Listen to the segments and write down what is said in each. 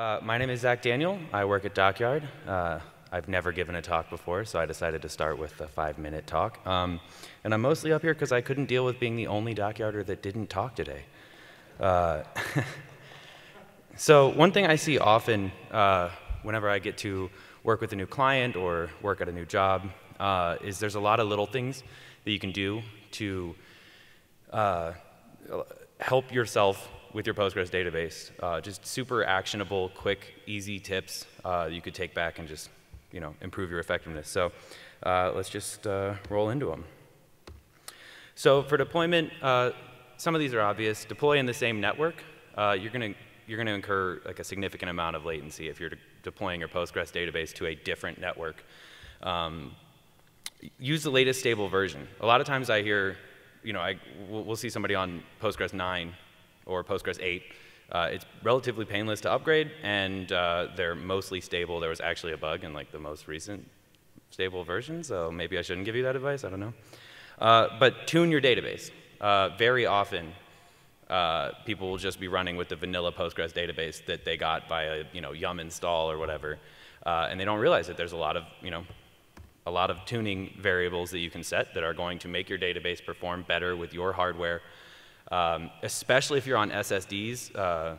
Uh, my name is Zach Daniel. I work at Dockyard. Uh, I've never given a talk before, so I decided to start with a five minute talk. Um, and I'm mostly up here because I couldn't deal with being the only Dockyarder that didn't talk today. Uh, so, one thing I see often uh, whenever I get to work with a new client or work at a new job uh, is there's a lot of little things that you can do to uh, help yourself with your Postgres database. Uh, just super actionable, quick, easy tips uh, you could take back and just you know, improve your effectiveness. So uh, let's just uh, roll into them. So for deployment, uh, some of these are obvious. Deploy in the same network. Uh, you're going to you're going to incur like a significant amount of latency if you're de deploying your Postgres database to a different network. Um, use the latest stable version. A lot of times I hear, you know, I, we'll, we'll see somebody on Postgres 9 or Postgres 8. Uh, it's relatively painless to upgrade, and uh, they're mostly stable. There was actually a bug in like the most recent stable version, so maybe I shouldn't give you that advice. I don't know. Uh, but tune your database. Uh, very often, uh, people will just be running with the vanilla Postgres database that they got via you know yum install or whatever, uh, and they don't realize that there's a lot of you know a lot of tuning variables that you can set that are going to make your database perform better with your hardware um, especially if you're on SSDs, uh,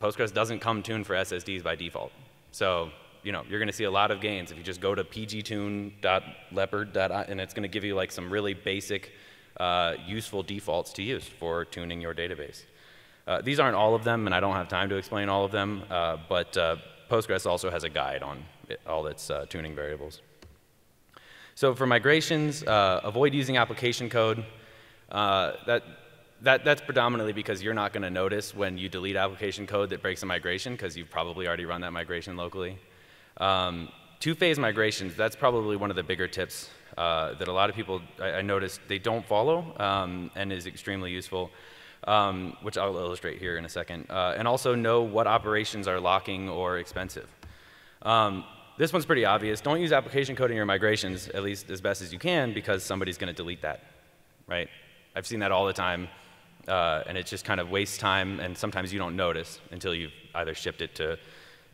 Postgres doesn't come tuned for SSDs by default. So you know, you're going to see a lot of gains if you just go to pgtune.leopard, and it's going to give you like some really basic, uh, useful defaults to use for tuning your database. Uh, these aren't all of them, and I don't have time to explain all of them, uh, but uh, Postgres also has a guide on it, all its uh, tuning variables. So for migrations, uh, avoid using application code. that that, that's predominantly because you're not going to notice when you delete application code that breaks a migration because you've probably already run that migration locally. Um, Two-phase migrations, that's probably one of the bigger tips uh, that a lot of people, I, I noticed, they don't follow um, and is extremely useful, um, which I'll illustrate here in a second. Uh, and also know what operations are locking or expensive. Um, this one's pretty obvious. Don't use application code in your migrations, at least as best as you can, because somebody's going to delete that, right? I've seen that all the time uh, and it just kind of wastes time, and sometimes you don't notice until you've either shipped it to,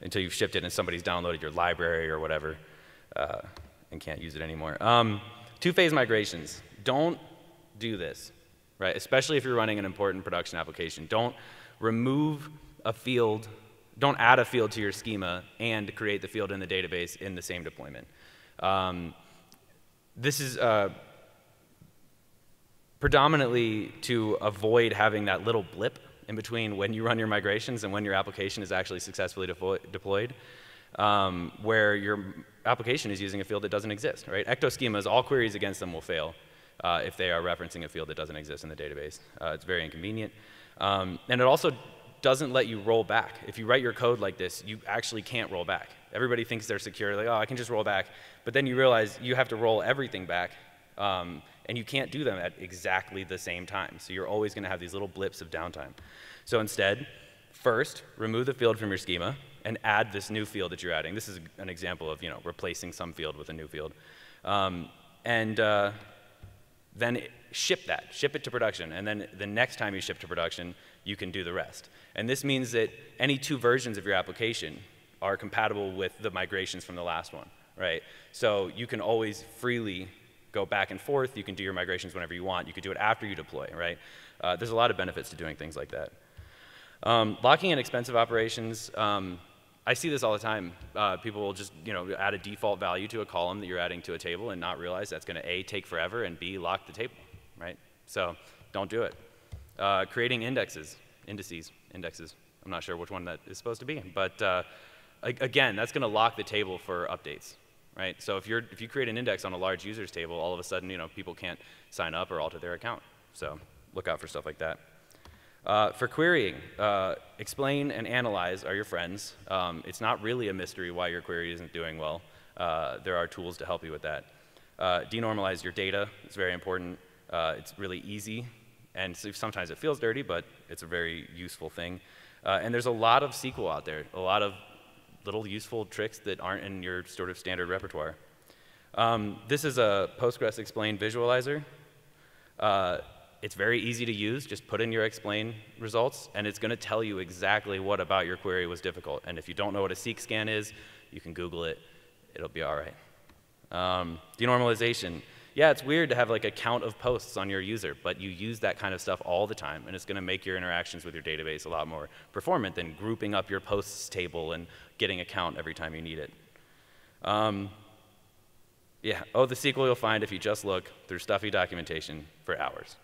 until you've shipped it and somebody's downloaded your library or whatever, uh, and can't use it anymore. Um, two-phase migrations. Don't do this, right? Especially if you're running an important production application. Don't remove a field, don't add a field to your schema and create the field in the database in the same deployment. Um, this is uh, predominantly to avoid having that little blip in between when you run your migrations and when your application is actually successfully deployed, um, where your application is using a field that doesn't exist, right? Ecto schemas, all queries against them will fail uh, if they are referencing a field that doesn't exist in the database. Uh, it's very inconvenient. Um, and it also doesn't let you roll back. If you write your code like this, you actually can't roll back. Everybody thinks they're secure, like, oh, I can just roll back. But then you realize you have to roll everything back. Um, and you can't do them at exactly the same time. So you're always going to have these little blips of downtime. So instead, first, remove the field from your schema and add this new field that you're adding. This is an example of you know replacing some field with a new field. Um, and uh, then ship that, ship it to production. And then the next time you ship to production, you can do the rest. And this means that any two versions of your application are compatible with the migrations from the last one, right? So you can always freely go back and forth. You can do your migrations whenever you want. You could do it after you deploy, right? Uh, there's a lot of benefits to doing things like that. Um, locking in expensive operations, um, I see this all the time. Uh, people will just you know, add a default value to a column that you're adding to a table and not realize that's going to A, take forever, and B, lock the table, right? So don't do it. Uh, creating indexes, indices, indexes. I'm not sure which one that is supposed to be, but uh, again, that's going to lock the table for updates right? So if, you're, if you create an index on a large users table, all of a sudden, you know, people can't sign up or alter their account. So look out for stuff like that. Uh, for querying, uh, explain and analyze are your friends. Um, it's not really a mystery why your query isn't doing well. Uh, there are tools to help you with that. Uh, denormalize your data. It's very important. Uh, it's really easy, and sometimes it feels dirty, but it's a very useful thing. Uh, and there's a lot of SQL out there, a lot of little useful tricks that aren't in your sort of standard repertoire. Um, this is a Postgres explain visualizer. Uh, it's very easy to use. Just put in your explain results, and it's going to tell you exactly what about your query was difficult. And if you don't know what a seq scan is, you can Google it. It'll be all right. Um, denormalization. Yeah, it's weird to have like a count of posts on your user, but you use that kind of stuff all the time, and it's going to make your interactions with your database a lot more performant than grouping up your posts table and getting a count every time you need it. Um, yeah, oh, the SQL you'll find if you just look through stuffy documentation for hours.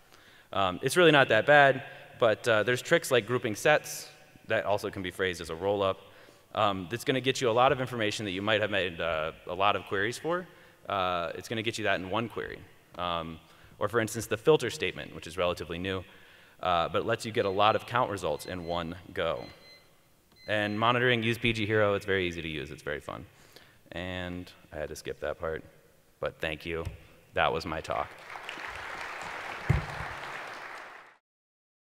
Um, it's really not that bad, but uh, there's tricks like grouping sets that also can be phrased as a roll-up. Um, that's going to get you a lot of information that you might have made uh, a lot of queries for, uh, it's going to get you that in one query. Um, or for instance, the filter statement, which is relatively new, uh, but it lets you get a lot of count results in one go. And monitoring, use PG Hero. It's very easy to use. It's very fun. And I had to skip that part, but thank you. That was my talk.